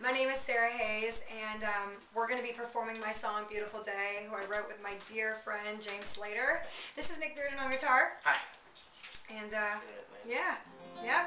My name is Sara Haze, and um, we're going to be performing my song Beautiful Day, who I wrote with my dear friend James Slater. This is Nick Bearden on guitar. Hi. And uh, yeah, yeah.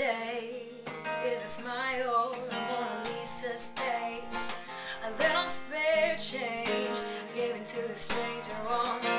day is a smile on Mona Lisa's face, a little spare change given to the stranger on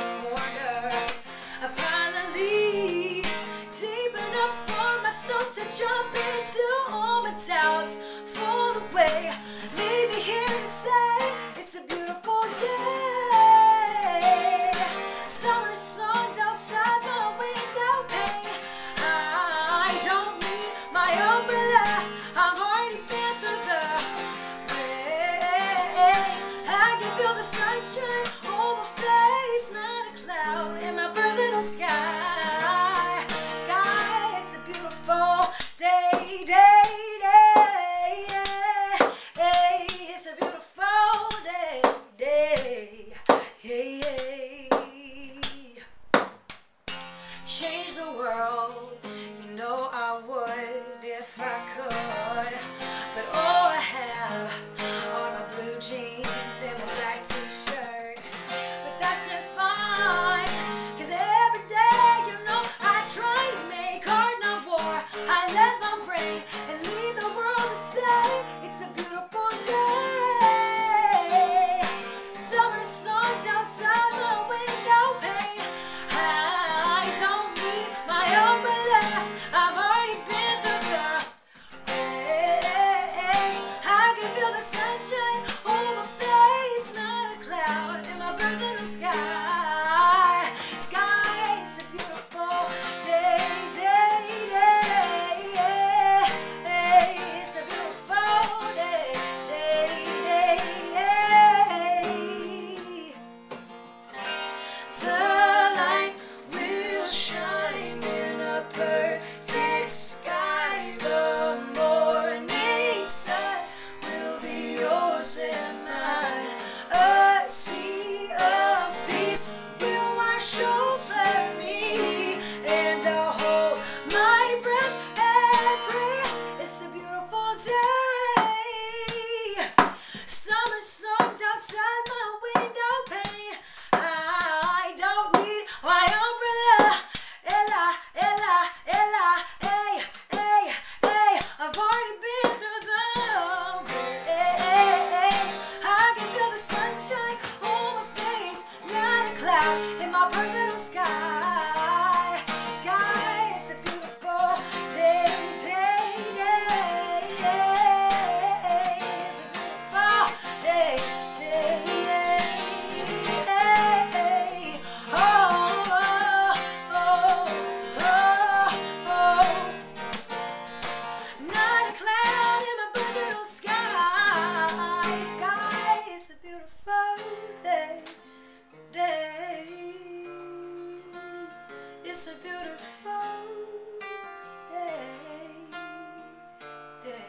It's a beautiful day, day.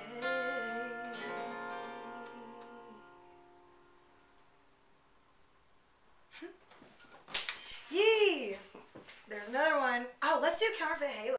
Yee! There's another one. Oh, let's do counterfeit halo.